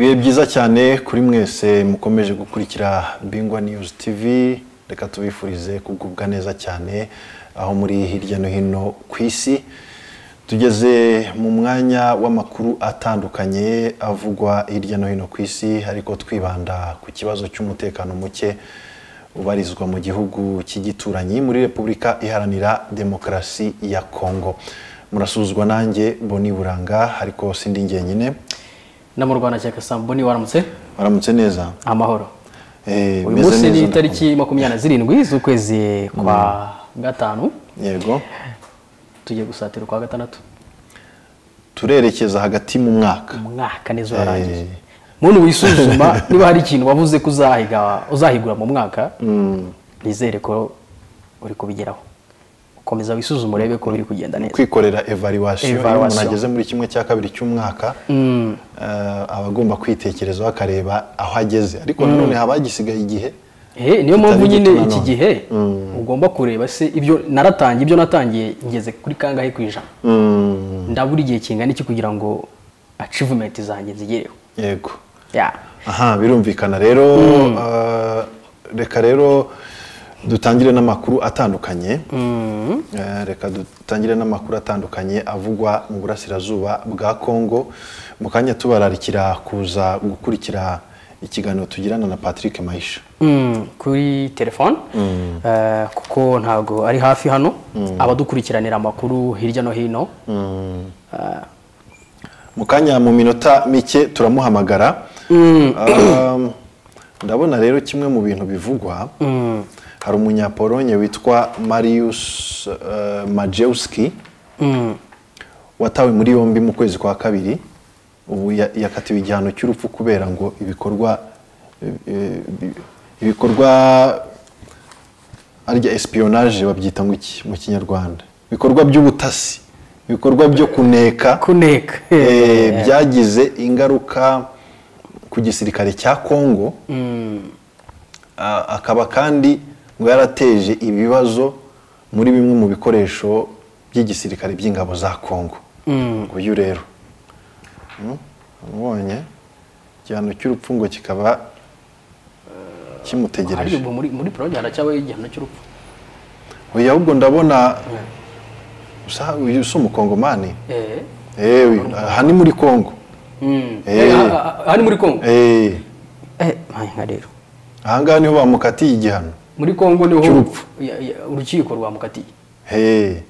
ibihe byiza cyane kuri mwese mukomeje gukurikira bingwa news tv reka tubifurize kugubwa neza cyane aho muri hirya no hino ku isi. Tugeze mu mwanya w'amakuru atandukanye avugwa hirya no hino ku isi ariko twibanda ku kibazo cy'umutekano muke ubarizwa mu gihugu cy'igituranyi muri repubulika iharanira demokarasi ya kongo. Murasuzwa nanjye boni buranga ariko sindi njyenyine. Na mu rwanda cyaka samboni waramutse waramutse neza. Amahoro. Eh, uyu munsi ni itariki makumyabiri na zirindwi z'ukwezi kwa gatanu. Yego. Tugiye gusatira ukwa gatandatu. Turerekeza hagati mu mwaka. Umwaka neza urarangiye muntu wisuzuma niba hari ikintu wavuze ko uzahigura mu mwaka nizere ko uri kubigeraho. Komeza wisuzume urebe ko biri kugenda neza. Kwikorera evaluation. Iyo umuntu ageze muri kimwe cya kabiri cy'umwaka eh, aba agomba kwitekerezaho akareba aho ageze. Ariko nanone haba hagisigaye igihe Eh, niyo mpamvu nyine iki gihe ugomba kureba se ibyo naratangiye ibyo natangiye ngeze kuri kangahe ku ijana. Mm, ndabura igihe kingana iki kugira ngo achievement zanjye zigereho? Yego. Aha birumvikana rero eh, reka rero dutangire n'amakuru atandukanye. Eh, reka dutangire n'amakuru atandukanye avugwa mu burasirazuba bwa kongo mu kanya tubararikira kuza gukurikira ikiganiro tugirana na patrick mahisha Mm, kuri telefone. Eh, kuko ntabwo ari hafi hano. Abadukurikiranira amakuru hirya no hino. Eh, mu kanya mu minota mike turamuhamagara. Um, ndabona rero kimwe mu bintu bivugwa. Mm, hari umunyapolonye witwa marius uh, majewski mm, watawe muri yombi mu kwezi kwa kabiri. Ubu ya- yakatiwe igihano cy'urupfu kubera ngo ibikorwa eh, eh, ibikorwa arya espionage babyita mu kinyarwanda. Ibikorwa by'ubutasi ibikorwa byo kuneka. Kuneka. Eh, byagize ingaruka ku gisirikare cya kongo Mm, akaba kandi ngo yarateje ibibazo muri bimwe mu bikoresho by'igisirikare by'ingabo za kongo mm. nguyu rero. Hmm? umubonye igihano cy'urupfu ngo kikaba eh, kimutegereje. Muri poroje haracyabaho igihano cy'urupfu. Oya ahubwo ndabona uyu si umukongomani? Eh, aha ni muri kongo mm. Eh. Eh, aha- aha- aha ni muri kongo rero. Ahangaha ni ho bamukatiye igihano. Muri kongo ni ho urukiko rwamukatiye. Eh,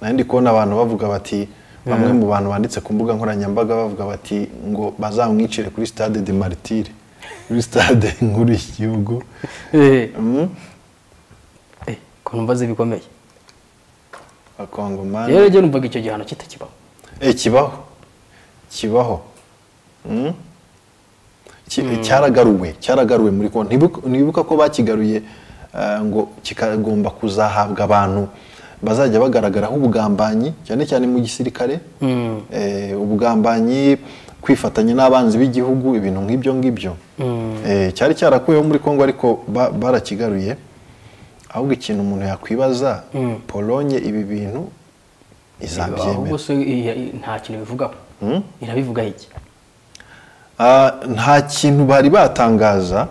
nari ndi kubona abantu bavuga bati bamwe mu bantu banditse ku mbuga nkoranyambaga bavuga bati ngo bazamwicire kuri stade de martire kuri stade nkuru y'igihugu. Eh, Mm, eh, numva azi bikomeye. Abakongomani rero njye numvaga icyo gihano kitakibaho Eh, kibaho. Kibaho. Mm. Ki- cyaragaruwe cyaragaruwe muri kongo Ntibuka- ko bakigaruye eh, ngo kikagomba kuzahabwa abantu bazajya bagaragaraho ubugambanyi cyane cyane mu gisirikare Mm. Eh, ubugambanyi kwifatanya n'abanzi b'igihugu ibintu nk'ibyo ngibyo. Eh, cyari cyarakuweho muri kongo ariko ba- barakigaruye ahubwo ikintu umuntu yakwibaza polonye ibi bintu izabyemera. nta kintu bivugaho? Irabivugaho iki? Nta kintu bari batangaza.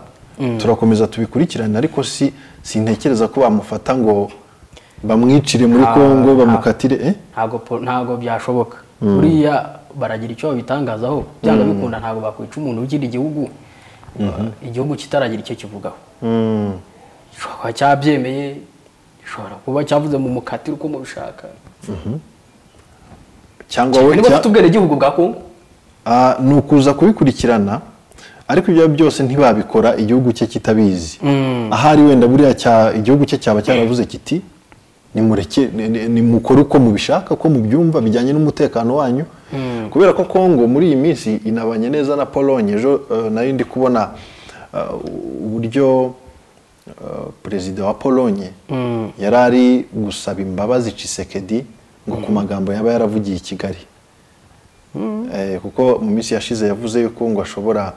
Turakomeza tubikurikirane ariko si sintekereza ko bamufata ngo bamwicire muri Ah, kongo ah. bamukatire eh? ntabwo byashoboka. Buriya baragira icyo babitangazaho. Byanga bikunda ntabwo bakwica umuntu w'ikindi gihugu. Igihugu kitaragira icyo kivugaho. Mm. gishobora kuba cyabyemeye gishobora kuba cyavuze mu mukatire uko mubishaka. Cyangwa we niba ufite ubwenegihugu bwa kongo Ah, ni ukuza kubikurikirana ariko ibyo byose ntibabikora igihugu cye kitabizi. Ahari wenda buriya cya- igihugu cye cyaba cyaravuze kiti nimukore uko mubishaka ko mubyumva bijyanye n'umutekano wanyu. Kubera ko kongo muri iyi minsi inabanye neza na polonye ejo eh, nari ndi kubona eh, uburyo eh, perezida wa polonye yari ari gusaba imbabazi cisekedi ngo ku magambo yaba yaravugiye i kigali. Kuko mu minsi yashize yavuze yuko ngo ashobora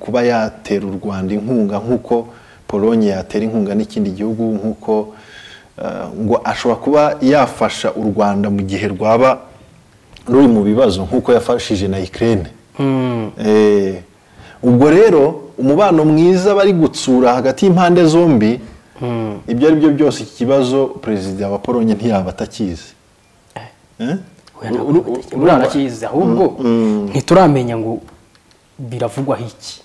kuba yatera u Rwanda inkunga nk'uko Polonye yatera inkunga n'ikindi gihugu nk'uko eh, ngo ashobora kuba yafasha u Rwanda mu gihe rwaba ruri mu bibazo nk'uko yafashije na Ukraine. Mm. Eh, ubwo rero umubano mwiza bari gutsura hagati y'impande zombi ibyo ari byo byose iki kibazo perezida wa polonye ntiyaba atakizi. Eh? Oya, ntabwo Uru- batekereza. uru- buriya arakizi ahubwo ntituramenya ngo biravugwaho iki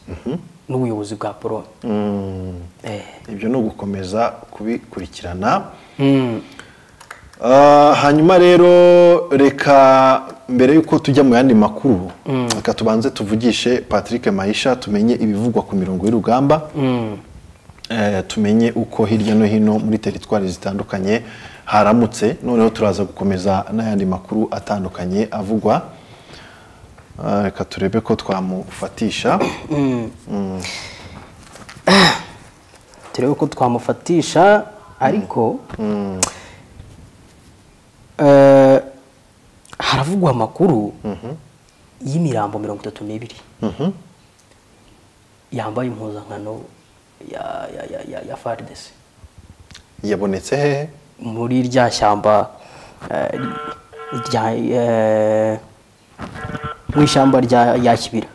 n'ubuyobozi bwa polonye Mm. Eh. ibyo ni ugukomeza kubikurikirana Mm. Ah, hanyuma rero reka mbere y'uko tujya mu yandi makuru reka tubanze tuvugishe patrick mahisha tumenye ibivugwa ku mirongo y'urugamba Mm. Eh, tumenye uko hirya no hino muri teritwari zitandukanye haramutse. Noneho turaza gukomeza n'ayandi makuru atandukanye avugwa. Ah, reka turebe ko twamufatisha. Turebe ko twamufatisha ariko eh, haravugwa amakuru y'imirambo mirongo itatu n'ibiri. Mhm. yambaye impuzankano ya ya ya ya, ya FARDC yabonetse hehe? Muri rya shyamba eh, rya eh, mu ishyamba rya ya kibira.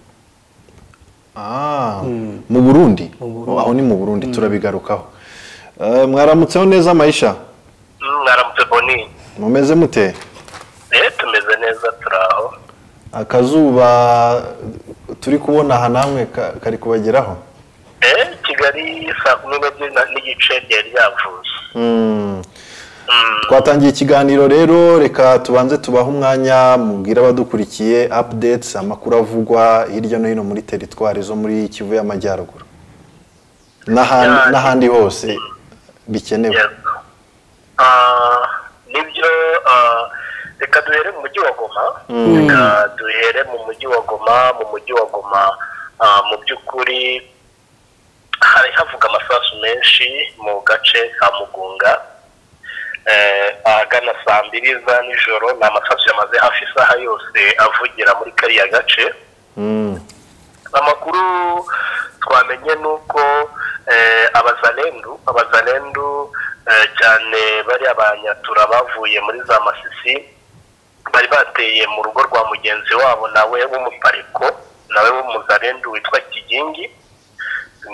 Ah, mu burundi? Aho ni mu burundi turabigarukaho. Eh, mwaramutseho neza mahisha mwaramutse boni mumeze mute? Eh tumeze neza turi aho. Akazuba turi kubona aha namwe ka- kari kubageraho? Eh kigali saa kumi n'ebyiri n'igice ryari ryavuye. Mm, twatangiye ikiganiro rero reka tubanze tubahe umwanya mubwire abadukurikiye updates amakuru avugwa hirya no hino muri teritwari zo muri kivu y'amajyaruguru. N'ahandi hose bikenewe. Ah, ni byo ah, reka duhere mu mujyi wa goma. Reka duhere mu mujyi wa goma mu mujyi wa goma. Ah, mu by'ukuri hari havuga amasasu menshi mu gace ka mugunga. Ahagana saa mbiri za nijoro ni amasasu yamaze hafi isaha yose avugira muri kariya gace. Mm. amakuru twamenye ni uko eh, abazalendu abazalendu eh, cyane bariya banyatura bavuye muri za masisi bari bateye mu rugo rwa mugenzi wabo nawe w'umupariko nawe w'umuzalendu witwa kigingi.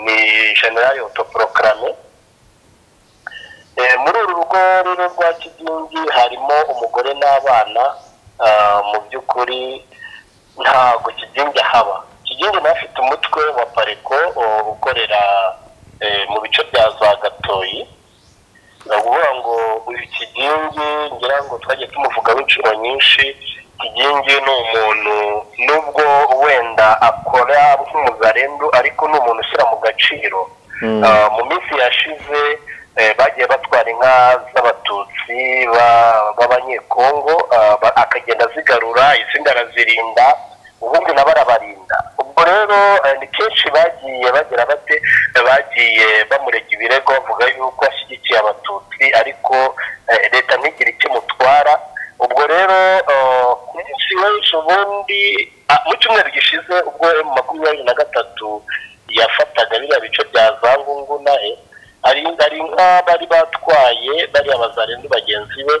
Ni generali autoproclame. Eh, muri uru rugo rero rwa kigingi harimo umugore n'abana ah, mu by'ukuri ntabwo kigingi haba kigingi nawe afite umutwe wa pareko o- ukorera eh, mu bice bya za gatoyi. Ni ukuvuga ngo uyu kigingi ngira ngo twagiye tumuvugaho inshuro nyinshi kigingi ni umuntu nubwo wenda akora nk'umuzarendu ariko ni umuntu ushyira mu gaciro. Ah, mu minsi yashize eh, bagiye batwara inka z'abatutsi ba- b'abanyekongo ba- akagenda azigarura izindi arazirinda ubundi nabo arabarinda. Ubwo rero eh, ni kenshi bagiye bagira bate eh, bagiye bamurega ibirego bavuga yuko ashyigikiye abatutsi ariko eh, leta ntigire icyo imutwara. Ubwo rero eh, ku munsi w'ejo bundi ah, mu cyumweru gishize ubwo emu makumyabiri na gatatu yafataga biriya bice bya za ngungu nahe hari inka bari batwaye bariya bazarendu bagenzi be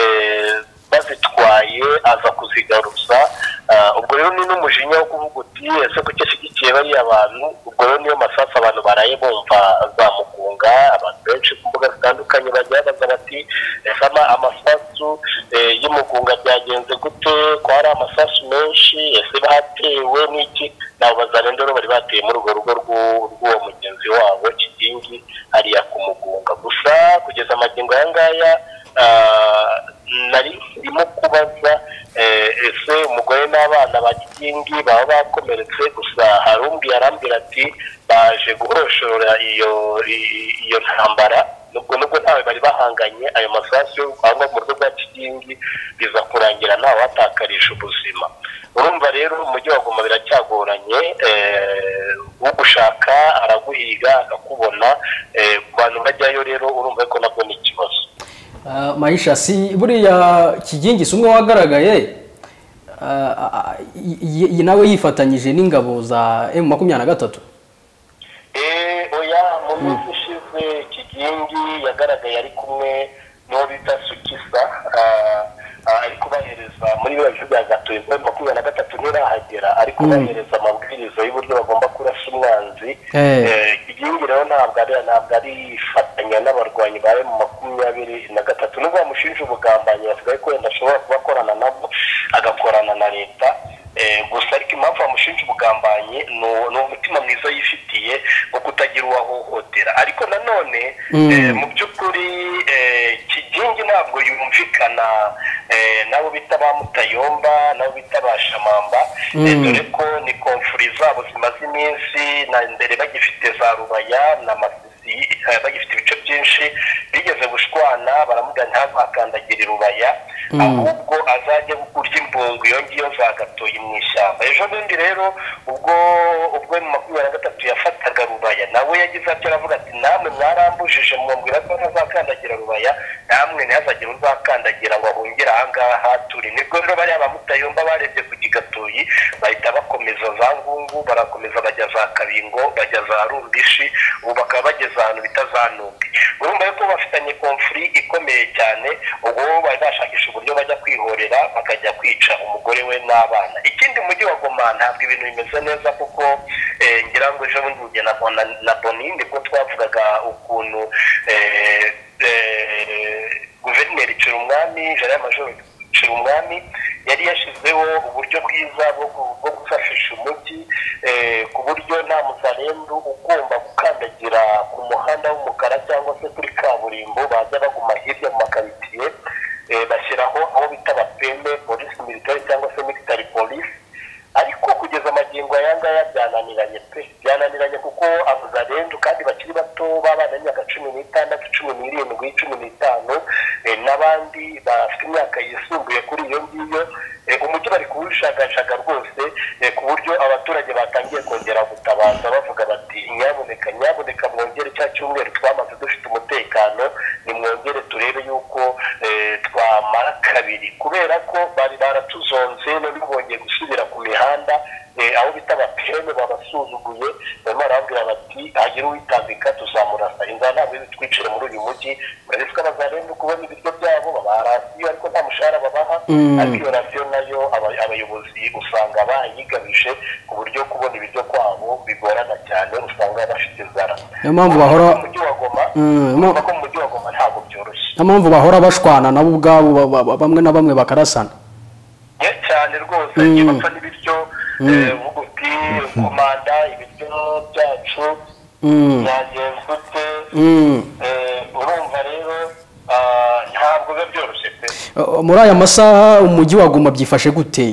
eh, bazitwaye aza kuzigaruza. Ah, ubwo rero ni n'umujinya wo kuvuga uti ese kuki ashyigikiye bariya bantu ubwo rero niyo masasu abantu baraye bumva zamugunga abantu benshi ku mbuga zitandukanye bagiye babaza bati ese ama- amasasu eh, y'umugunga byagenze gute? Ko hari amasasu menshi? Ese batewe n'iki? Nabo bazarenda rero bari bateye muri urwo rugo rw'u- rw'uwo mugenzi wabo kigingi hariya ku mugunga. Gusa kugeza amagingo aya ngaya nari ndimo kubaza eh, ese umugore n'abana ba kigingi baba bakomeretse? Gusa hari umbwiye arambwira ati baje guhoshora iyo ntambara. Nubwo nubwo ntawe bari bahanganye ayo masasu cyangwa mu rugo rwa kigingi biza kurangira ntawe watakarije ubuzima. Urumva rero umujyi wa goma biracyagoranye eh, ugushaka araguhiga akakubona eh, ku bantu bajyayo rero urumva ko nabwo ni ikibazo. Ah, maisha si buriya kigingi si umwe wagaragaye y- y- nawe yifatanyije n'ingabo za emu makumyabiri na gatatu? Eh, oya mu minsi ishize kigingi yagaragaye ari kumwe n'uwo bita sukisa kubahereza muri biriya bice bya gatoyi muri makumyabiri na gatatu ntirahagera. Ariko bahereza amabwiriza y'uburyo bagomba kurasa umwanzi Eh. Eh, igihugu rero ntabwo ari ntabwo ari ifatanya n'abarwanyi ba mu makumyabiri na gatatu. Nubwo bamushinja ubugambanyi basigaye ko wenda ashobora kuba akorana nabo agakorana na leta Eh, gusa ariko impamvu bamushinja ubugambanyi ni uwo- umutima mwiza yifitiye wo kutagira uwahohotera ariko nanone eh, mu by'ukuri kigingi ntabwo yumvikana n'abo bita ba mutayomba n'abo bita ba shamamba. Eh, dore ko ni komfuri zabo zimaze iminsi na mbere bagifite za rubaya na masisi eh, bagifite ibice byinshi. Bigeze gushwana baramubwira ntazakandagira irubaya ahubwo azajya kurya imbungu iyo ngiyo zagatoye mu ishyamba. Ejo bundi rero ubwo ubwo makumyabiri na gatatu yafataga rubaya nawe yagize atyo aravuga ati namwe mwarambujije mwumvira ko ntazakandagira rubaya namwe ntihazagire uzakandagira ngo ahungire ahangaha turi. Nibwo rero bariya bamutayomba barebye ku gigatoyi bahita bakomeza za ngungu barakomeza bajya za kabingo bajya za rumbishi ubu bakaba bageze ahantu bita za ntumbi urumva yuko bafitanye komfuri ikomeye cyane ubwo bari bashakisha uburyo bajya kwihorera bakajya kwica umugore we n'abana. Ikindi mujyi wa goma ntabwo ibintu bimeze neza kuko eh, ngira ngo ejo bundi njye na boninde ko twavugaga ukuntu eh, eh, guverineri Cirumwami Jean Major Cirumwami yari yashyizeho uburyo bwiza bwo gu- bwo gufashisha umujyi eh, ku buryo nta muzarendu ugomba gukandagira ku muhanda w'umukara cyangwa se kuri kaburimbo baza baguma hirya mu makaritsiye eh, bashyiraho aho bita abapeme polisi militari cyangwa se military police ariko kugeza amagingo aya ngaya byananiranye pe byananiranye kuko abazarendu kandi bakiri bato b'abana b'imyaka cumi n'itandatu cumi n'irindwi cumi n'itanu eh, n'abandi bafite imyaka yisumbuye kuri iyo ngiyo eh, umujyi bari kuwushagajaga rwose eh, ku buryo abaturage batangiye kongera gutabaza bavuga bati nyaboneka nyaboneka mwongere cya cyumweru twamaze dufite umutekano nimwongere turebe yuko eh, twamara kabiri kubera ko bari baratuzonze none bongeye gusubira ku mihanda aho bita abapene babasuzuguye barimo barababwira bati hagira uwitambika tuzamurasa. Inzara ntabwo twicire muri uyu mujyi murabizi ko abazarenda kubona ibiryo byabo babaha rasiyo ariko nta mushahara babaha. Ariko iyo rasiyo na yo aba- abayobozi usanga bayigabije ku buryo kubona ibiryo kwabo bigorana cyane usanga bafite inzara. Niyo mpamvu bahora- Mm, ko mu mujyi wa goma ntabwo byoroshye. niyo mpamvu bahora bashwana nabo ubwabo ba- ba- ba- bamwe na bamwe bakarasana. Ye cyane rwose. Mm. bapfa n'ibiryo uvuga uti komanda ibiryo byacu Mm. byagenze ute Mm. Eh, urumva rero ah, ntabwo biba byoroshye pe. Muri aya masaha umujyi wa Goma byifashe gute?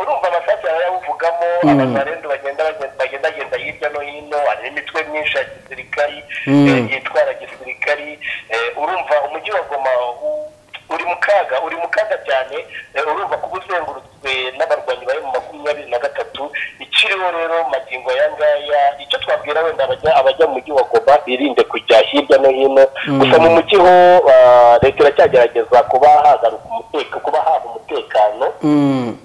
Urumva amasasu yarayawuvugamo abazarendu bagenda bagenda hirya no hino hari n'imitwe myinshi ya gisirikari eh, yitwara gisirikari. Eh, urumva umujyi wa goma uri mu kaga uri mu kaga cyane urumva kuba uzengurutswe n'abarwanyi bari mu makumyabiri na gatatu ikiriho rero magingo aya ngaya icyo twabwira wenda abajya abajya mu mujyi wa goma birinde kujya hirya no hino. Gusa mu mujyi ho leta iracyagerageza kuba hagaruka umutekano kuba haba umutekano. Mm.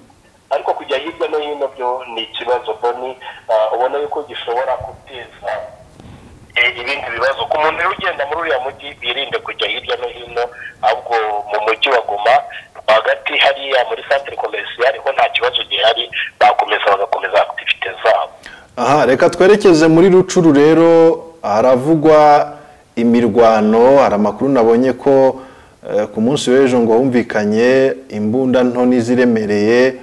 ariko kujya hirya no hino byo ni ikibazo boni ah, ubona yuko gishobora guteza ibindi bibazo. Ku muntu rero ugenda muri uriya mujyi birinde kujya hirya no hino ahubwo mu mujyi wa goma rwagati hariya muri centre commercial ho nta kibazo gihari bakomeza bagakomeza activite zabo. Aha reka twerekeze muri rucuru rero haravugwa imirwano hari amakuru nabonye ko eh, ku munsi w'ejo ngo humvikanye imbunda nto n'iziremereye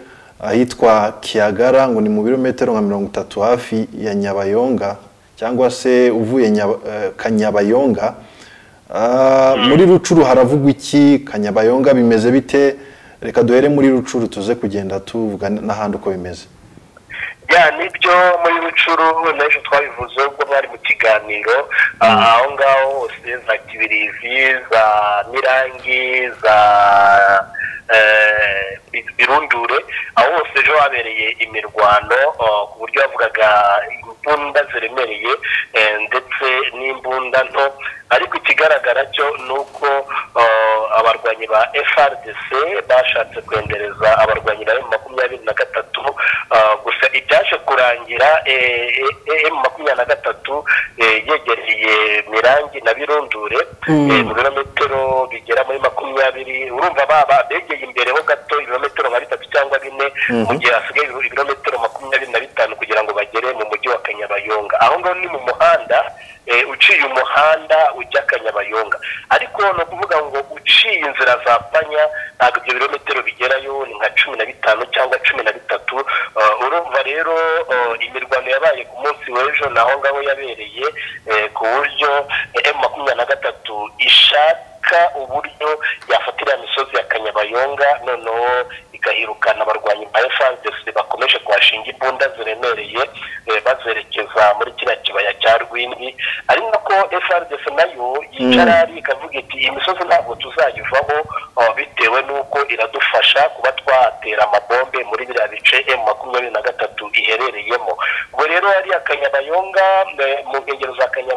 ahitwa kiyagara ngo ni mu birometero nka mirongo itatu hafi ya nyabayonga. Cyangwa se uvuye eh, kanyabayonga Ah, muri rucuru haravugwa iki? Kanyabayonga bimeze bite? Reka duhere muri rucuru tuze kugenda tuvuga n'ahandi uko bimeze. Ya ni byo muri rucuru n'ejo twabivuze ubwo bari mu kiganiro. Ah, aho ngaho hose za kibirizi za mirangi za eh, Bi- birundure aho hose ejo habereye imirwano ah, ku buryo bavugaga imbunda ziremereye eh, ndetse n'imbunda nto. Ariko ikigaragara cyo ni uko ah, abarwanyi ba FRDC bashatse kwendereza abarwanyi ba makumyabiri na gatatu ah, gusa ibyaje kurangira M makumyabiri na gatatu eh, yegereye Mirangi na Birundure eh, mu birometero bigera muri makumyabiri urumva baba begeye imbere ho gato ibirometero nka bitatu cyangwa bine mu gihe hasigaye ibirometero makumyabiri na bitanu kugira ngo bagere mu mujyi wa kanyabayonga. Aho ngaho ni mu muhanda eh, uciye umuhanda ujya kanyabayonga. Ariko ni ukuvuga ngo uciye inzira za panya ntabwo ibyo birometero bigerayo ni nka cumi na bitanu cyangwa cumi na bitatu Uh, urumva rero uh, imirwano yabaye ku munsi w'ejo ni aho ngaho yabereye eh, ku buryo emu makumyabiri na gatatu ishaka uburyo yafatira imisozi ya kanyabayonga noneho igahirukana abarwanyi ba FARDC bakomeje kuhashinga imbunda ziremereye eh, bazerekeza muri kiriya kibaya cya rwindi. Ari nako FARDC na yo yicara ari ikavuga iti iyi misozi ntabwo tuzayivaho bitewe n'uko iradufasha kuba twatera amabombe muri biriya bice emu makumyabiri na gatatu iherereyemo.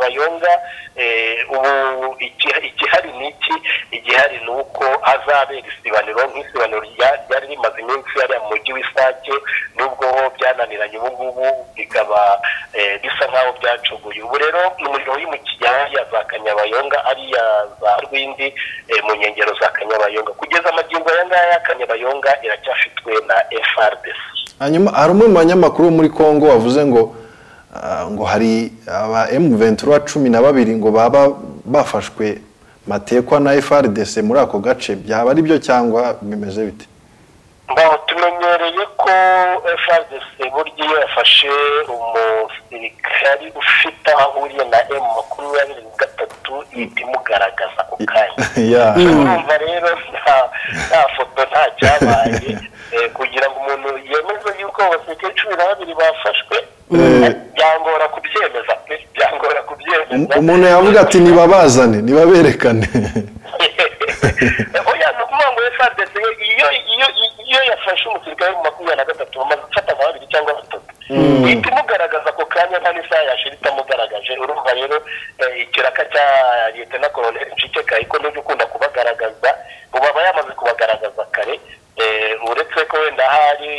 Kanyabayonga eh, ubu igihari ni iki? Igihari ni uko hazabera isibaniro nk'isibaniro rya- ryari rimaze iminsi hariya mu mujyi w'isake nubwo byananiranye ubu ngubu bikaba eh, bisa nk'aho byacuguye. Ubu rero umuriro wimukiye hariya za kanyabayonga ariya za rwindi eh, mu nkengero za kanyabayonga. Kugeza amagingo aya ngaya kanyabayonga iracyafitwe na FRDC hanyuma hari umwe mu banyamakuru muri congo wavuze ngo ngo hari aba M23 cumi na babiri ngo baba bafashwe matekwa na FRDC muri ako gace byaba ari byo cyangwa bimeze bite? Tumenyereye ko FRDC burya iyo yafashe umusirikari ufite aho ahuriye na M makumyabiri na gatatu ihita imugaragaza ako kanya. Ya. Urumva rero nta nta foto nta cyabaye eh, kugira ngo umuntu yemeze yuko abasirikare cumi na babiri bafashwe byangora kubyemeza pe byangora kubyemeza. Umuntu yavuga ati nibabazane nibaberekane. Oya ni ukuvuga ngo FARDC iyo iyo iyo yafashe umusirikare mu makumyabiri na gatatu bamaze gufata nka babiri cyangwa batatu. Ihita imugaragaza ako kanya nta n'isaha yashira itamugaragaje. Urumva rero eh, ikiraka cya liyetena koloneli ncike kayiko n'ujya ukunda kubagaragaza ubu aba yamaze kubagaragaza kare. Eh, uretse ko wenda hari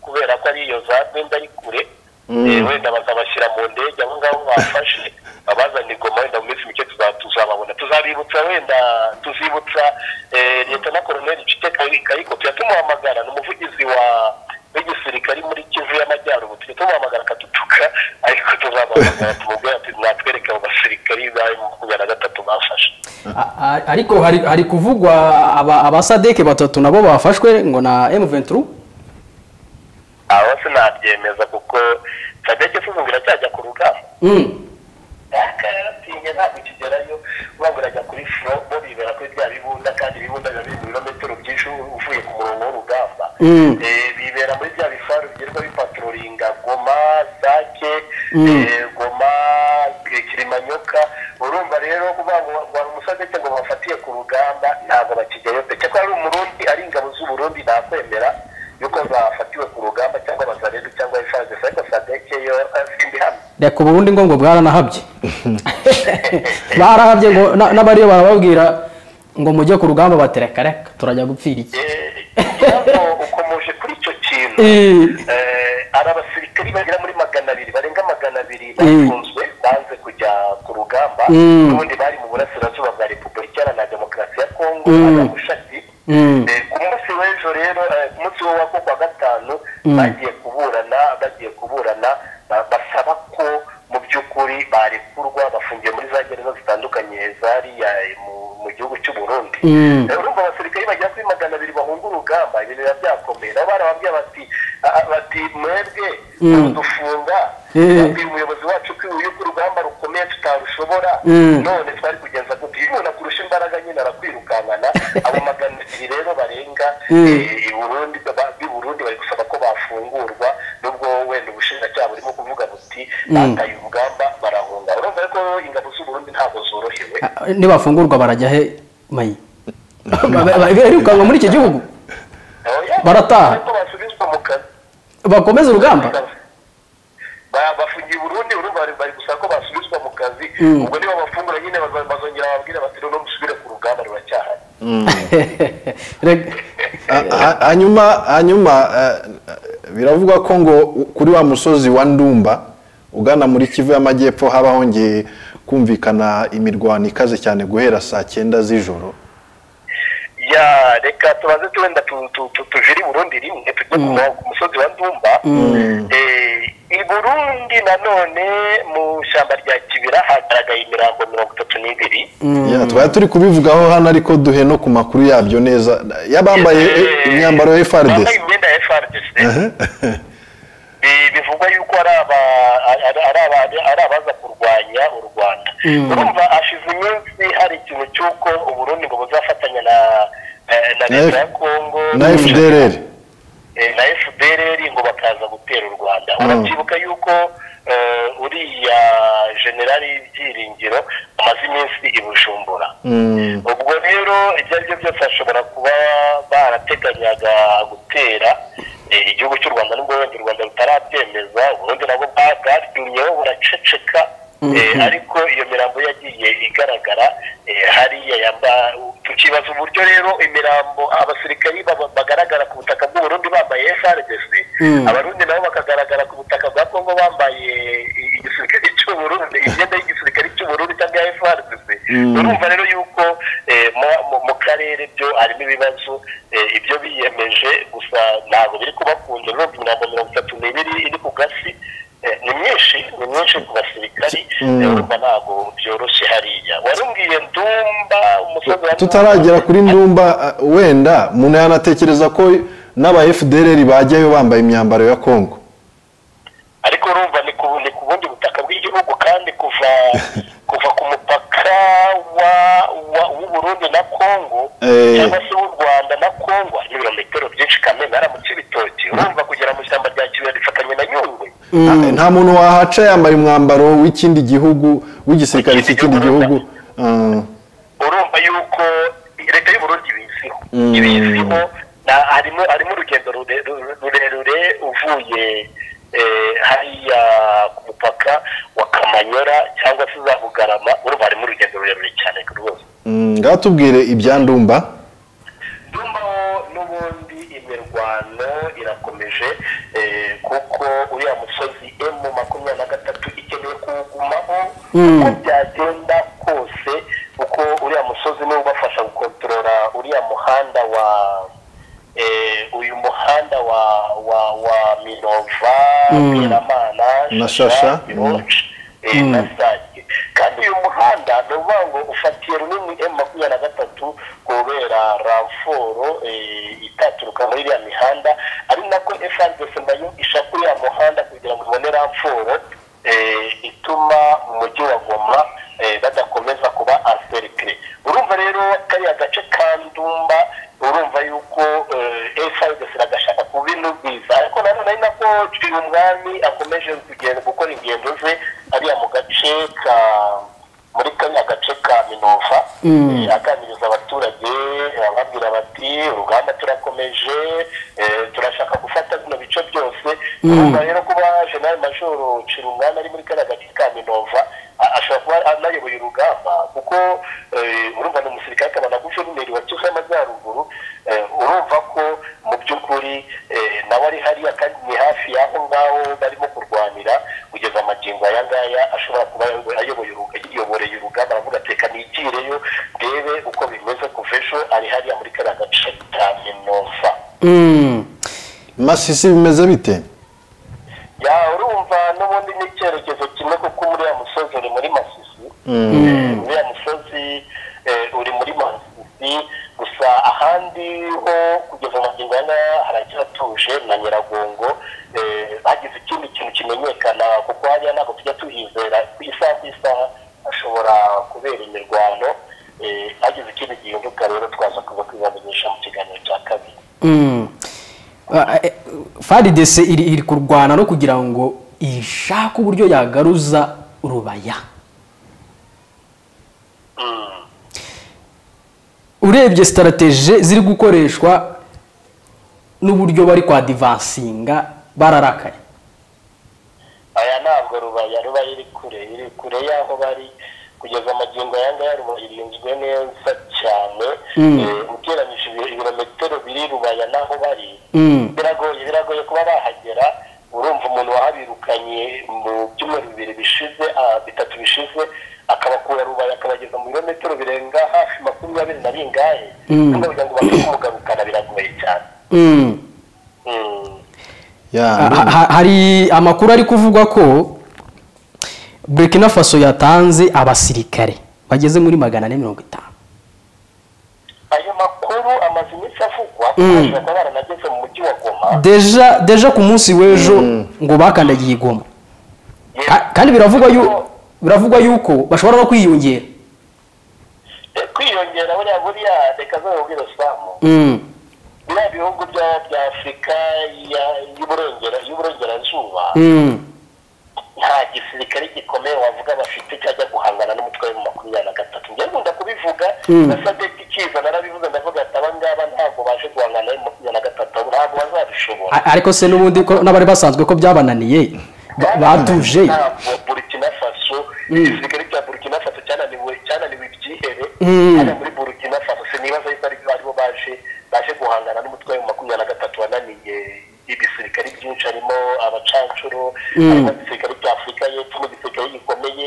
kubera ko ari iyo za rwenda ari kure eh, wenda bazabashyira mu ndege abo ngaho bafashe abazana igoma wenda mu minsi mike tuzababona. Tuzabibutsa wenda tuzibutsa leta na ncike ariko tujya tumuhamagara ni umuvugizi wa w'igisirikare muri kivu y'amajyaruguru. Tujya tumuhamagara akadutuka ariko tuzamuhamagara tumubwira ati mwatwereke abo basirikari ba makumyabiri na gatatu bafashe. Ariko hari kuvugwa abasadeke batatu nabo bafashwe ngo na M23 aho sinabyemeza kuko sadeke suzu ngo iracyajya ku rugamba. Mm. yaratinya ntabwo ikigerayo uvuga ngo irajya kuri furo bo bibera kuri bya bibunda kandi ibibunda biba biri mu birometero byinshi uvuye ku murongo w'urugamba. Mm. Eh, bibera muri bya bifaru bigerwa bipaturoringa goma sake eh, goma kirimanyoka. Urumva rero kuvuga ngo ngo umusadeke ngo bafatiye ku rugamba ntabwo bakijyayo pe. Cyakora ari umurundi ari ingabo z'uburundi nakwemera yuko zafatiwe ku rugamba. Ifazese ariko sadeke yo eh, sindi hano reka uburundi ngo ngo bwaranahabye barahabye ngo na- n'abariyo barababwira ngo mujye ku rugamba batereka reka turajya gupfira iki ukomeje kuri icyo kintu Eh. hari abasirikari bagera muri magana abiri barenga magana abiri bafunzwe banze kujya ku rugamba Mm. n'ubundi bari mu burasirazuba bwa repubulika iharanira demokarasi ya kongo Mm. agamushati Mm. Eh, ku munsi w'ejo rero eh, ku munsi wo kwa gatanu bagiye kuburana bagiye kuburana ba- basaba ko mu by'ukuri barekurwa bafungiye muri za gereza zitandukanye zariya eh, mu- gihugu cy'u Burundi Mm. Eh, urumva abasirikari bagera kuri magana abiri bahunga urugamba ibintu biba byakomeye nabo barababwira bati bati mwebwe dufunga Eh. umuyobozi wacu ko uyu ko urugamba rukomeye tutarushobora Mm. none twari kugenza gute iyo umuntu akurusha imbaraga nyine arakwirukankana abo magana abiri rero barenga nibafungurwa barajya he mayi birukanwa muri iki gihugu? Barataha. bakomeza urugamba? Ba- bafungiye Burundi urumva bari gusaba ko basubizwa mu kazi. Mm. ubwo niba bafungura nyine bazongera bababwira bati noneho musubire ku rugamba ruracyahari Ha- ha- hanyuma hanyuma eh, biravugwa ko ngo kuri wa musozi wa ndumba ugana muri kivu y'amajyepfo habaho hongeye kumvikana imirwano ikaze cyane guhera saa cyenda z'ijoro. Ya reka tubaze tu- wenda tu- tu- tu- tujire i burundi rimwe ku mu- ku musozi wa ndumba. Eh, i burundi nanone mu ishyamba rya kibira hagaragaye imirambo mirongo itatu n'ibiri. Ya, twari turi kubivugaho hano ariko duhe no ku makuru yabyo neza. Y'abambaye eh, imyambaro ya FRDC imyenda ya FRDC yuko ari aba- ari- ari aba- ari abaza kurwanya u rwanda urumva hashize iminsi hari ikintu cy'uko uburundi ngo buzafatanya na eh, leta ya kongo na FDLR eh, na fdr ngo bakaza gutera u rwanda. Urabyibuka yuko eh, uriya generali byiringiro amaze iminsi i bujumbura. Mm. ubwo rero ibyo ari byo byose bashobora kuba barateganyaga gutera igihugu cy'u rwanda nubwo wenda u rwanda rutarabyemeza uburundi nabwo bwa- bwaryumyeho buraceceka eh, ariko iyo mirambo yagiye igaragara eh, hariya tukibaza uburyo rero imirambo abasirikari bagaragara ku butaka bw'uburundi bambaye FRDC abarundi nabo bakagaragara ku butaka bwa kongo bambaye igisirikare cy'uburundi imyenda y'igisirikare cy'uburundi cyangwa ya FRDC urumva rero yuko eh, mu- karere byo harimo ibibazo eh, ibyo biyemeje gusa ntabwo biri kubakunda urumva imirambo mirongo itatu n'ibiri iri ku gasi eh, ni myinshi ni myinshi ku basirikari. Eh, urumva ntabwo byoroshye hariya. Warumbwiye ndumba umusozi tutaragera kuri ndumba wenda umuntu yanatekereza ko n'aba FDLR bajyayo bambaye imyambaro ya Kongo cyangwa se w'u rwanda na kongo ni ibirometero byinshi kamena haramutse ibitoki. Urumva kugera mu ishyamba rya kibuye rifatanye na nyungwe? Ah, nta muntu wahaca yambaye umwambaro w'ikindi gihugu w'igisirikare cy'ikindi gihugu Ah, urumva yuko leta y'uburundi ibiziho ibiziho na- harimo harimo urugendo rure- rure- rurerure uvuye eh, hariya ku mupaka wa kamanyora cyangwa se za bugarama. Urumva harimo urugendo rurerure cyane rwose. mm, ngaho tubwire ibya ndumba. Ndumvaho n'ubundi imirwano irakomeje eh, kuko uriya musozi emu makumyabiri na gatatu ikeneye kuwugumaho uko byagenda kose kuko uriya musozi niwo ubafasha gukontorora uriya muhanda wa eh, uyu muhanda wa wa wa minova bweramana Na Shasha. Eh, na sake. Kandi uyu muhanda ni ukuvuga ngo ufatiye runini emu makumyabiri na gatatu kubera ramforo eh, itaturuka muri iriya mihanda. Ari nako FRDC na yo ishaka uriya muhanda kugira ngo ibone ramforo eh, ituma mu mujyi wa Goma eh, badakomeza kuba aserikire urumva rero kariya gace aganiriza abaturage ababwira bati urugamba turakomeje eh, turashaka gufata bino bice byose masisi bimeze bite ya urumva n'ubundi ni icyerekezo kimwe kuko uriya musozi uri muri masisi Eh, uriya musozi eh, uri muri masisi gusa ahandi ho kugeza amagingo aya ngaya haracyaratuje na nyiragongo eh, hagize ikindi kintu kimenyekana kuko hariya ntabwo tujya tuhizera ku isaha ku isaha hashobora kubera imirwano eh, hagize ikindi gihinduka rero twaza kuza kwibamenyesha mu kiganiro cya kabiri Mm. FARDC iri kurwana no kugira ngo ishake uburyo yagaruza rubaya. Mm. urebye sitarategi ziri gukoreshwa n'uburyo bari kwa divansinga bararakaye. Aya ntabwo rubaya ruba iri kure iri kure y'aho bari. Kugeza amagingo aya ngaya ruba irinzwe neza cyane Eh, ugereranyije ibi- ibirometero biri rubaya n'aho bari Mm. biragoye biragoye kuba bahagera urumva umuntu wahabirukanye mu byumweru bibiri bishize ah, bitatu bishize akabakura rubaya akabageza mu birometero birenga hafi makumyabiri na bingahe kandi kugira ngo bapfe kumugarukana biragoye cyane Mm. Mm. ha- hari amakuru ari kuvuga ko burkina faso yatanze abasirikare bageze muri magana ane mirongo itanu ayo makuru amaze iminsi avugwa Mm. bashobora kuba baranageze mu mujyi wa goma deja deja ku munsi w'ejo ngo bakandagiye. Ka- kandi biravugwa yu- biravugwa yuko bashobora no kwiyongera Eh, kwiyongera buriya buriya reka zobwira samu Mm. biriya bihugu bya afurika y'uburengerazuba Mm. Nta gisirikare gikomeye wavuga bafite cyajya guhangana n'umutwe wa makumyabiri na gatatu. Njye nkunda kubivuga Mm. na sadeki kiza narabivuze ndavuga ati aba ngaba ntabwo baje guhangana na makumyabiri na gatatu ntabwo bazabishobora. Ariko se n'ubundi ko n'abari basanzwe ko byabananiye? Ba- batuje? burkina faso igisirikare cya burkina faso cyananiwe cyananiwe ibyihere Mm. hano muri burkina faso sinibaza yuko ari ari bo baje baje guhangana n'umutwe wa makumyabiri na gatatu wananiye ibisirikare byinshi harimo abacancuro harimo igisirikare cya afurika y'epfo n'igisirikare gikomeye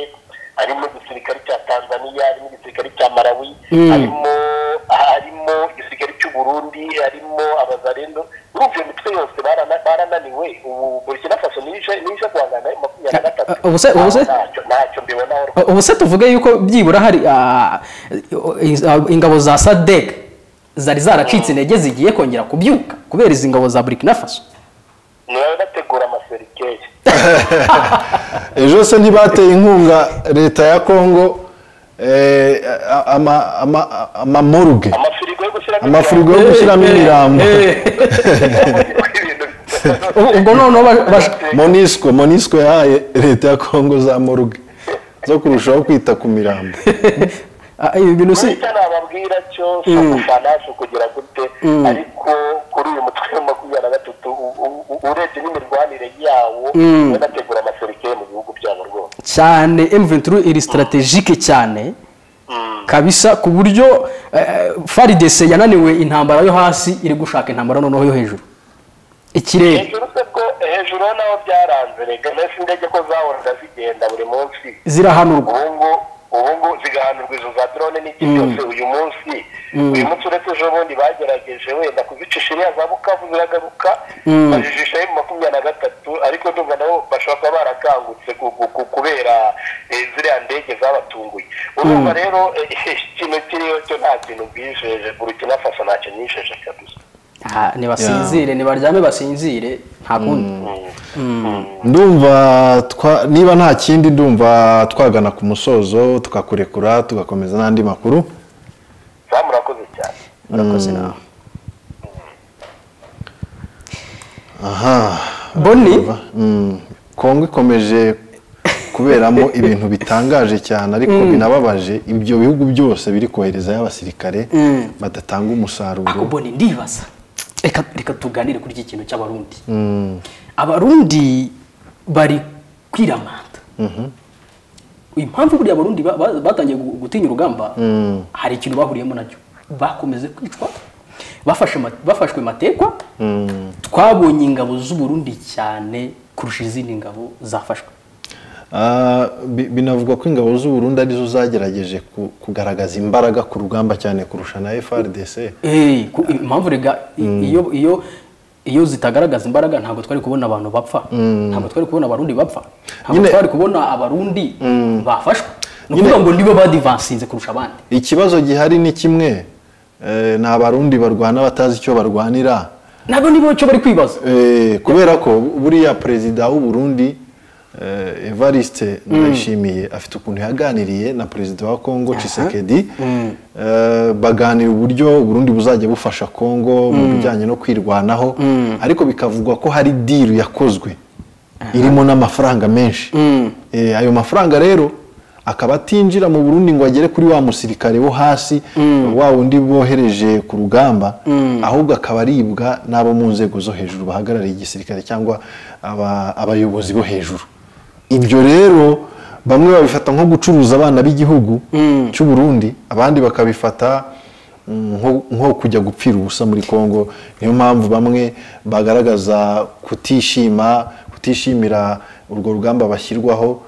harimo igisirikare cya tanzania harimo igisirikare cya malawi harimo harimo igisirikare cy'u burundi harimo abazarendo. Urumva iyo mitwe yose barana- barananiwe. Ubu burkina faso nije nije guhangana na makumyabiri na gatatu. Uh, ubuse- ubuse- ntacyo mbibonaho rwose. ubu se tuvuge yuko byibura hari ah, ingabo za sadek zari zaracitse intege zigiye kongera kubyuka kubera izi ngabo za burkina faso. Niba bategura amaserikeri ejo se ntibateye inkunga leta ya kongo eh, amamoruge amafirigo yo gushyiramo imirambo ubwo noneho monisco monisco yahaye leta ya kongo za moruge zo kurushaho kwita ku mirambo ibi bintu si icyo nababwira cyo si ugufanaje kugira gute ariko kuri uyu mutwe wa makumyabiri na gatatu urebye n'imirwanire yawo banategura amaserikeri mu bihugu byabo rwose cyane M23 iri strategique cyane kabisa ku buryo eh, faridese yananiwe intambara yo hasi iri gushaka intambara noneho yo hejuru. Ikirere. Hejuru naho byaranze rega nese indege ko zahoraga zigenda buri munsi. Zirahanurwa. Ubungu ubungu zigahanurwa izo za drone n'iki byose uyu munsi. Uyu munsi uretse ejo bundi bagerageje wenda kuzicisha iriya za bukavu ziragaruka. Bajijisha emu makumyabiri na gatatu ariko ndumva nabo bashobora kuba barakangutse ku- ku- ku- kubera eh, ziriya ndege zabatunguye. Urumva rero eh, ikintu kiriho cyo nta kintu bwijeje burkina faso ntacyo nyisheje kabisa. Nibasinzire nibaryame basinzire nta kundi. Ndumva twa- niba nta kindi ndumva twagana ku musozo tukakurekura tugakomeza n'andi makuru. Murakoze cyane. Murakoze nawe. Aha. Boni Mm, kongo ikomeje kuberamo ibintu bitangaje cyane ariko binababaje. Ibyo bihugu byose biri koherezayo abasirikare badatanga umusaruro. Ako boni ndibaza. Reka reka tuganire kuri iki kintu cy'abarundi. Abarundi bari kwiramanta impamvu buriya abarundi ba- ba- batangiye gu- gutinya urugamba hari ikintu bahuriyemo na cyo. Bakomeze kwicwa bafashwe matekwa. Twabonye ingabo z'uburundi cyane kurusha izindi ngabo zafashwe. Binavugwa ko ingabo z'u Burundi ari zo zagerageje ku- kugaragaza imbaraga ku rugamba cyane kurusha na FRDC Eh, impamvu rega i- iyo iyo iyo zitagaragaza imbaraga ntabwo twari kubona abantu bapfa. Ntabwo twari kubona abarundi bapfa. Ntabwo twari kubona abarundi bafashwe. Ni ukuvuga ngo nibo badivansinze kurusha abandi. Ikibazo gihari ni kimwe eh, ni abarundi barwana batazi icyo barwanira. Ntabwo nibo cyo bari kwibaza. Eh, kubera ko buriya perezida w'u Burundi Evariste Ndayishimiye afite ukuntu yaganiriye na perezida wa Kongo Tshisekedi. Eh, baganira uburyo u Burundi buzajya bufasha Kongo mu bijyanye no kwirwanaho. Ariko bikavugwa ko hari deal yakozwe. Irimo n'amafaranga menshi. Eh, ayo mafaranga rero akaba atinjira mu Burundi ngo agere kuri wa musirikare wo hasi wa wundi bohereje ku rugamba ahubwo akaba aribwa n'abo mu nzego zo hejuru bahagarariye igisirikare cyangwa aba- abayobozi bo hejuru. Ibyo rero bamwe babifata nko gucuruza abana b'igihugu cy'u Burundi abandi bakabifata mm, nko- kujya gupfira ubusa muri Kongo niyo mpamvu bamwe bagaragaza kutishima kutishimira urwo rugamba bashyirwaho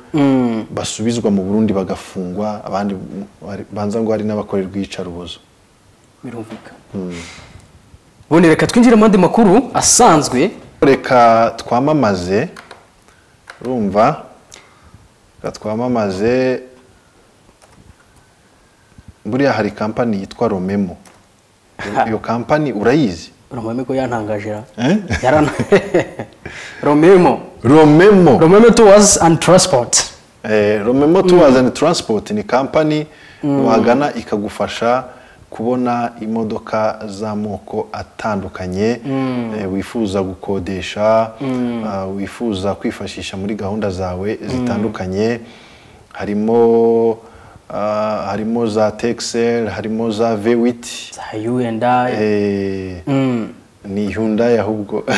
basubizwa mu Burundi bagafungwa abandi banza ngo hari n'abakorerwa iyicarubozo birumvikana reka twinjire mu yandi makuru asanzwe. Reka twamamaze urumva reka twamamaze buriya hari kampani yitwa romemo. Iyo kampani urayizi? Romeme ko yantangaje Eh? romemo. Romemo. Romeme tours and transport. Eh, romemo tours and transport ni kampani wagana ikagufasha kubona imodoka z'amoko atandukanye eh, wifuza gukodesha ah, wifuza kwifashisha muri gahunda zawe zitandukanye harimo ah, harimo za texel harimo za vewiti za Hyundai. Eh, Mm, ni hyundai ahubwo.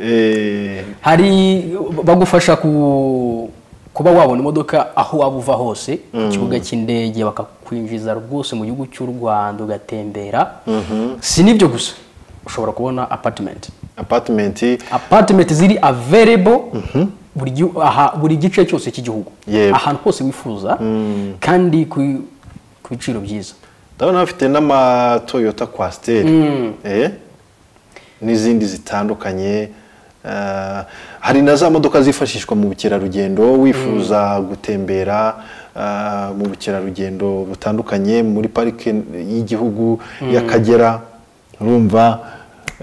Eh, hari bagufasha ku kuba wabona imodoka aho waba uva hose ku kibuga cy'indege bakakwinjiza rwose mu gihugu cy'u rwanda ugatembera. Si n'ibyo gusa ushobora kubona apartment. Apartment. Apartment ziri buri gihu- aha- buri gice cyose cy'igihugu. Ahantu hose wifuza kandi ku biciro byiza. Ndabona bafite n'amatoyota kwasiteri eh? n'izindi zitandukanye. Eh, hari na za modoka zifashishwa mu bukerarugendo wifuza gutembera eh, mu bukerarugendo butandukanye muri parike y'igihugu y'akagera urumva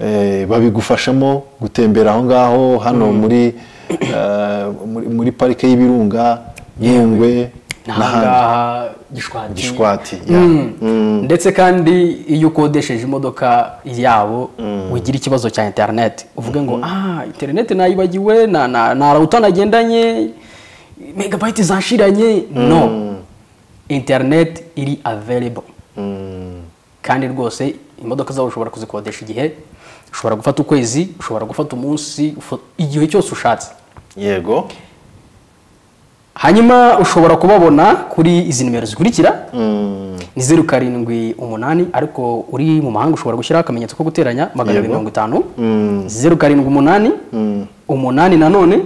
eh, babigufashamo gutembera aho ngaho hano muri eh, muri- muri parike y'ibirunga nyungwe n'ahangaha gishwati. Mm. ndetse kandi iyo ukodesheje imodoka yabo ugira ikibazo cya interineti uvuge ngo ah interineti nayibagiwe na na na router nagendanye. Megabyte zashiranye no. Interineti iri available. Mm. kandi rwose imodoka zabo ushobora kuzikodesha igihe ushobora gufata ukwezi ushobora gufata umunsi igihe cyose ushatse. Yego. Hanyuma ushobora kubabona kuri izi nimero zikurikira. Mm. ni zeru karindwi umunani ariko uri mu mahanga ushobora gushyiraho akamenyetso ko guteranya magana abiri mirongo itanu. Zeru karindwi umunani. Umunani nanone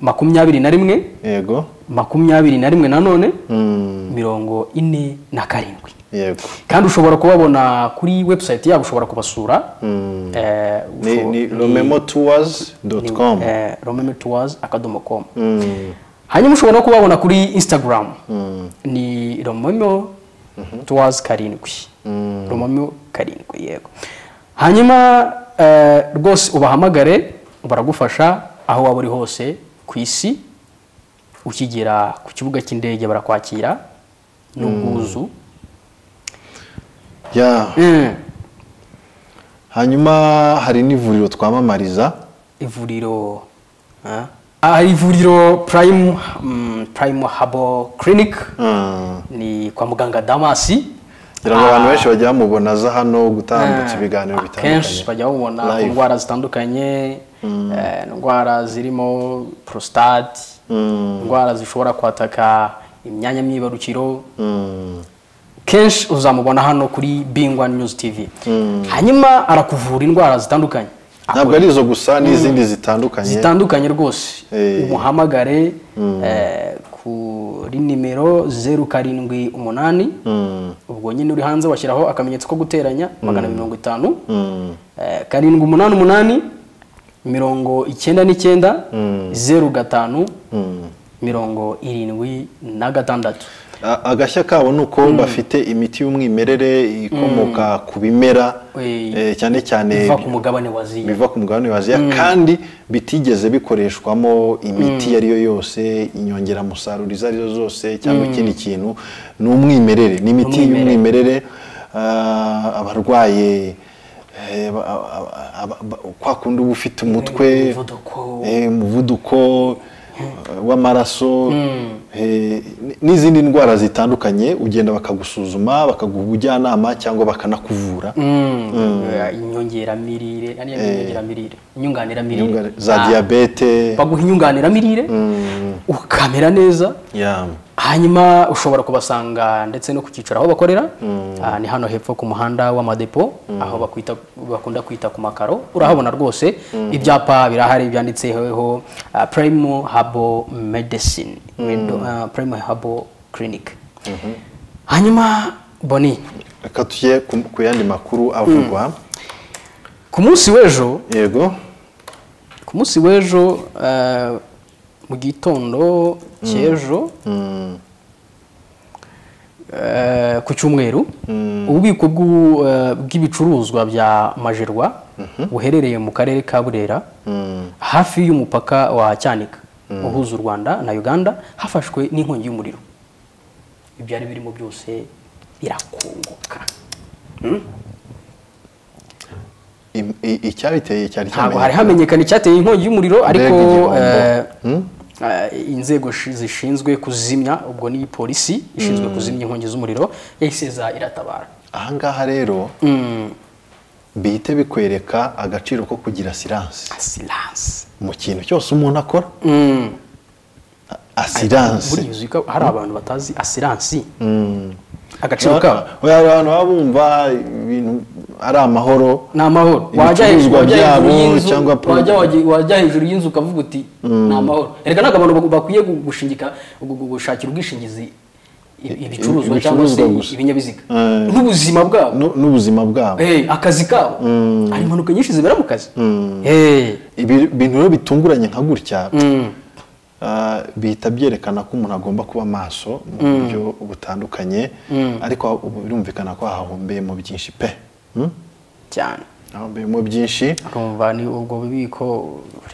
makumyabiri na rimwe yego. makumyabiri na rimwe nanone Mm. mirongo ine na karindwi. Yego. Kandi ushobora kubabona kuri website yabo ushobora kubasura Mm. Eh, ni, ni romemotours.com eh, romemotours akadomo Mm. hanyuma ushobora no kubabona kuri instagram. Ni romemo tours karindwi. Romemo karindwi yego. Hanyuma eh, rwose ubahamagare baragufasha aho waba uri hose ku isi ukigera ku kibuga cy'indege barakwakira n'ubwuzu ya. Mm. hanyuma hari n'ivuriro twamamariza. Ivuriro ah, hari ivuriro prime mm, prime habo clinic. Mm. ni kwa muganga damasi. Ngira ngo abantu benshi bajya bamubona aza hano gutambutsa ibiganiro akenshi bitandukanye. bajya babona ku Live. ndwara zitandukanye indwara zirimo prostate. Mm. indwara zishobora kwataka imyanya myibarukiro. Mm. kenshi uzamubona hano kuri bingwa news tv hanyuma arakuvura indwara zitandukanye. Ntabwo ari izo gusa n'izindi zitandukanye. Zitandukanye rwose. Eh. umuhamagare eh, kuri nimero zeru karindwi umunani. Mm. ubwo nyine uri hanze washyiraho akamenyetso ko guteranya magana mirongo itanu. Mm. eh, karindwi umunani umunani. Mirongo icyenda n'icyenda zeru gatanu Mm. mirongo irindwi na gatandatu. Agashya kabo ni uko bafite imiti y'umwimerere ikomoka ku bimera Eh, cyane cyane biva ku mugabane wa ziya biva ku mugabane wa aziya kandi bitigeze bikoreshwamo imiti iyo ari yo yose inyongeramusaruro izo ari zo zose cyangwa ikindi kintu ni umwimerere. Ni imiti Umwimerere. y'umwimerere ah, abarwaye kwa kundi uba ufite umutwe umuvuduko. eh, umuvuduko eh, w'amaraso eh, n- n'izindi ndwara zitandukanye ugenda bakagusuzuma bakaguha ubujyanama cyangwa bakanakuvura. Mm, eh, inyongeramirire inyunganiramirire. Inyunga- za diyabete baguha inyunganiramirire ukamera neza. Hanyuma ushobora kubasanga ndetse no ku cyicaro aho bakorera. Ah, ni hano hepfo ku muhanda w'amadepo aho bakwita bakunda kwita ku makaro. Urahabona rwose ibyapa birahari byanditseho ah, prime habo medicine Medo- ah, prime habo clinic. Hanyuma boni reka tujye ku yandi makuru avugwa. Ku munsi w'ejo yego. ku munsi w'ejo mu gitondo cy'ejo Mm, eh, ku cyumweru ububiko bw'u- eh, bw'ibicuruzwa bya majerwa buherereye mu karere ka burera mm, hafi y'umupaka wa cyanika uhuza u rwanda na uganda hafashwe n'inkongi y'umuriro. Ibyari birimo byose birakongoka im- i- icyabiteye cyari ntabwo hari hamenyekana icyateye inkongi y'umuriro ariko eh, Hmm? eh, inzego shi- zishinzwe kuzimya ubwo ni polisi ishinzwe kuzimya inkongi z'umuriro yahise za iratabara. Ahangaha rero Mm, bihite bikwereka agaciro ko kugira asiranse mu kintu cyose umuntu akora. Asiransi buriya uzi ko hari abantu batazi asiransi Mm. agaciro kabo. Hari abantu baba bumva ibintu ari amahoro. Ni amahoro wajya hejuru y'inzu ukavuga uti ni amahoro erega ntabwo abantu bak- bakwiye gu- gushingika gu- gu- gushakira ubwishingizi ibicuruzwa cyangwa se ibinyabiziga. Eh. n'ubuzima bwabo. Nu- n'ubuzima bwabo. Eh, akazi kabo. Hari impanuka nyinshi zibera mu kazi. Eh, ibi bintu rero bitunguranye nka gutya. Bihita byerekana ko umuntu agomba kuba maso mu buryo butandukanye ariko ubu birumvikana ko hahombeyemo byinshi pe. Hmm? cyane. Hahombeyemo byinshi. Ni ubwo bubiko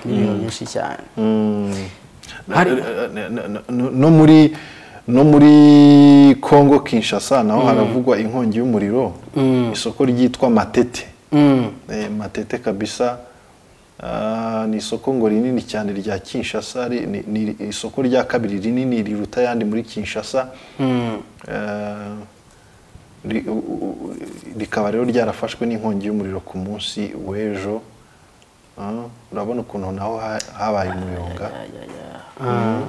burimo ibintu byinshi cyane. Mm. Na- na- na- na- no muri no muri Congo Kinshasa naho haravugwa inkongi y'umuriro. Isoko ryitwa Matete. Mm, Eh, Matete kabisa. Ah, ni isoko ngo rinini cyane rya Kinshasa ni, isoko rya kabiri rinini riruta ayandi muri Kinshasa. Mm. Eh, rikaba rero ryarafashwe n'inkongi y'umuriro ku munsi w'ejo. Ah, urabona ukuntu naho ha- habaye umuyonga. Ah,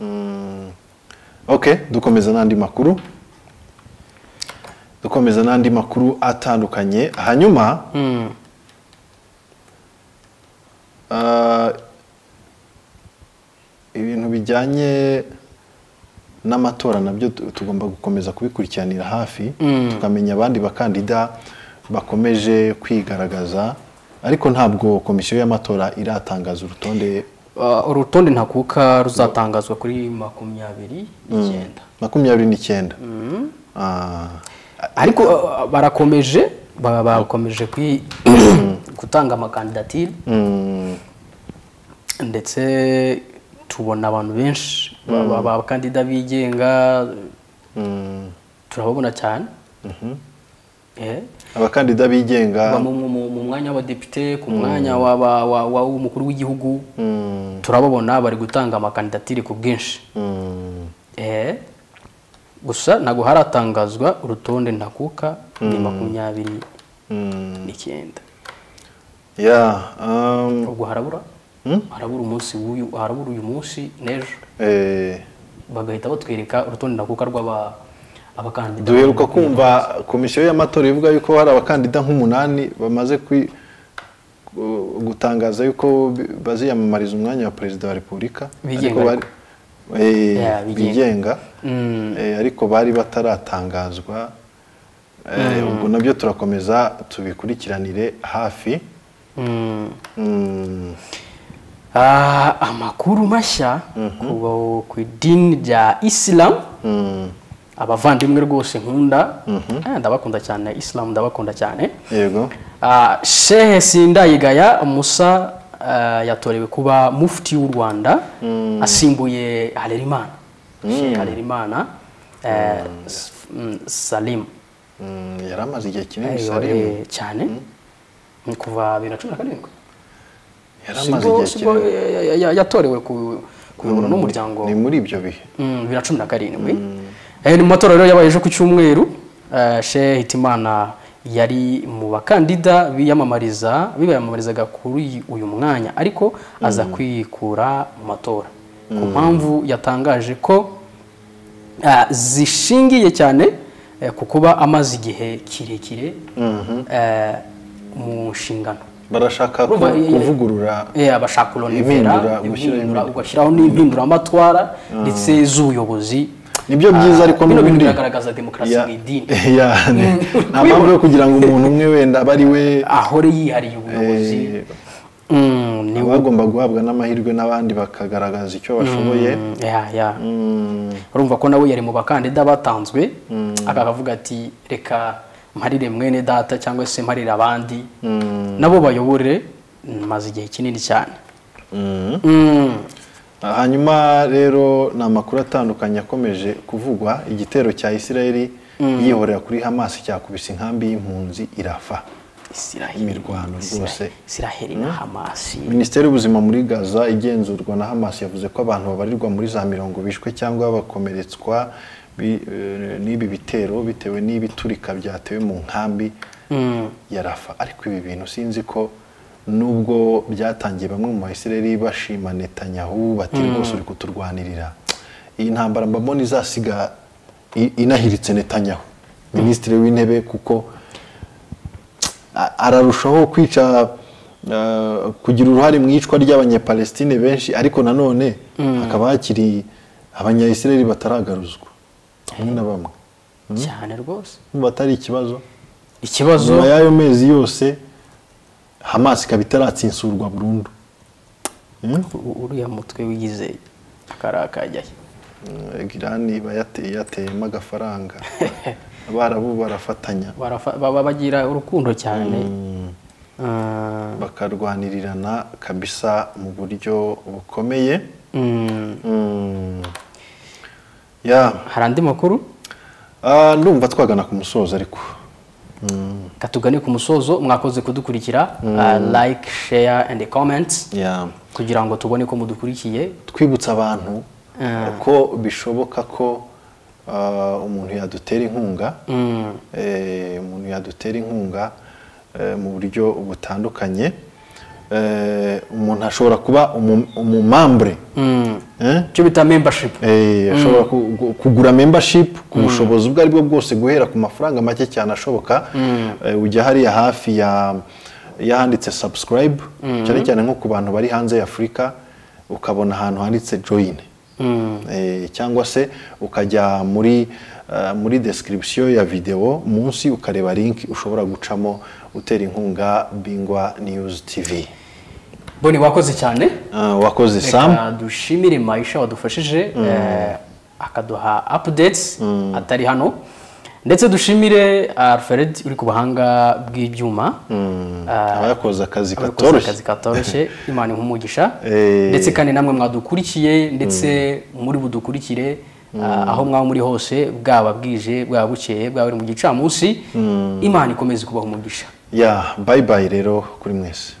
Mm. ok dukomeza n'andi makuru. Dukomeza n'andi makuru atandukanye. Hanyuma ah, ibintu bijyanye n'amatora na byo tu- tugomba gukomeza kubikurikiranira hafi tukamenya abandi bakandida bakomeje kwigaragaza ariko ntabwo komisiyo y'amatora iratangaza urutonde. Uh, urutonde ntakuka ruzatangazwa kuri makumyabiri n'icyenda. Makumyabiri n'icyenda. Ah, ariko uh, barakomeje ba- bakomeje kwi- gutanga amakandidatire. Mm, ndetse tubona abantu benshi ba- abakandida bigenga. Mm, turababona cyane. Eh, abakandida bigenga. Mu- mwanya w'abadepite ku mwanya wa- wa- wa- wa- w'umukuru w'igihugu. Mm, turababona bari gutanga amakandidatire ku bwinshi. Mm, Eh, gusa ntabwo haratangazwa urutonde ntakuka ni makumyabiri mm. n'icyenda. Ubwo harabura? Hmm? harabura umunsi w'uyu harabura uyu munsi n'ejo. Eh, bagahita batwereka urutonde ntakuka rw'aba abakandida. Duheruka kumva komisiyo y'amatora ivuga yuko hari abakandida nk'umunani bamaze gutangaza yuko baziyamamariza umwanya wa perezida wa repubulika. Bigenga Ariko bari- bataratangazwa. Ubwo na byo turakomeza tubikurikiranire hafi. Amakuru mashya ku- ku idini rya isilamu mm, abavandimwe rwose nkunda. Eh, ndabakunda cyane isilamu ndabakunda cyane. Ah, shehe sindayigaya musa ah, yatorewe kuba mufti w'u rwanda. Asimbuye harerimana. Harerimana eh, S- mm, salim. Mm, yari amaze igihe kinini Eh, Salimu cyane. Ni kuva bibiri na cumi na karindwi eh, yatorewe ku- kuyobora n'umuryango. Ni muri ibyo bihe? Mm, bibiri na cumi na karindwi. Eh, ni mu matora rero yabaye ejo ku cyumweru. Eh, shehe hitimana yari mu bakandida biyamamariza biyamamarizaga kuri uyu mwanya. Ariko aza kwikura mu matora. Ku mpamvu yatangaje ko ah, zishingiye cyane eh, ku kuba amaze igihe kirekire. Eh, mu nshingano barashaka kuvugurura gushyiraho impindura. ugashyiraho n'impinduramatwara ndetse z'ubuyobozi. Nibyo byiza ariko bino bintu n'ubundi. biragaragaza demokarasi Ya- mu idini. Nta mpamvu yo kugira ngo umuntu umwe wenda abe ari we. Ahore yihariye ubuyobozi. Eh, Mm, ni baba bagomba guhabwa n'amahirwe n'abandi bakagaragaza icyo bashoboye. Mm, Mm, urumva ko nawe yari mu bakandida batanzwe. Akavuga ati reka mparire mwene data cyangwa se mparire abandi mm, nabo bayobore maze igihe kinini cyane mm. Mm. hanyuma rero ni amakuru atandukanye akomeje kuvugwa igitero cya isirayeli yihorera kuri hamasi cyakubise inkambi y'impunzi irafa Imirwano rwose. Isiraheli na Hamasi minisiteri y'ubuzima muri gaza igenzurwa na hamas yavuze ko abantu babarirwa muri za mirongo bishwe cyangwa bakomeretswa eh, n'ibi bitero bitewe n'ibiturika byatewe mu nkambi Mm. ya rafa ariko ibi bintu sinzi ko nubwo byatangiye bamwe mu bayisiraheli bashima netanyahu bati rwose uri kuturwanirira iyi ntambara mbabona izasiga inahiritse netanyahu minisitiri w'intebe kuko ararushaho kwica uh, kugira uruhare mu icwa ry'abanyapalestine benshi ariko nanone hakaba hakiri abanyayisiraheli bataragaruzwa bamwe na bamwe. Cyane rwose. Numva atari ikibazo. Ikibazo? Nyuma y'ayo mezi yose hamas ikaba itaratsinsurwa burundu. Hmm? uriya mutwe wigize akarakajyayo Mm, irani iba yate- yateyemo agafaranga. abarabu barafatanya. Barafa- baba bagira urukundo cyane. Mm, Ah, bakarwanirirana kabisa mu buryo bukomeye. Mm. Mm. ya. Hari andi makuru? Ah, ndumva twagana ku musozo ariko. Katugane ku musozo mwakoze kudukurikira. Ah, like share and comment. Ya. Kugira ngo tubone ko mudukurikiye. Twibutsa abantu ko bishoboka ko umuntu yadutera inkunga umuntu yadutera inkunga mu buryo butandukanye umuntu ashobora kuba umu- umumambure icyo bita membership Eh, ashobora ku- ku- kugura membership ku bushobozi ubwo ari bwo bwose guhera ku mafaranga make cyane ashoboka ujya hariya hafi ya y'ahanditse subscribe. cyane cyane nko ku bantu bari hanze ya afurika ukabona ahantu handitse join. Eh, cyangwa se ukajya muri eh, muri description ya video munsi ukareba link ushobora gucamo utera inkunga bingwa news tv boni wakoze cyane? Ah, wakoze sam. reka dushimire mayisha wadufashije eh, akaduha updates atari hano. Ndetse dushimire alfred uri ku buhanga bw'ibyuma. Ah, aba yakoze akazi katoroshye. akazi katoroshye. Imana nk'umugisha Eh. ndetse kandi namwe mwadukurikiye ndetse muri budukurikire ah, aho mwaba muri hose bwaba bwije bwaba bukeye bwaba buri mu gicamunsi. Imana ikomeze kubaha umugisha. Ya bye bye rero kuri mwese.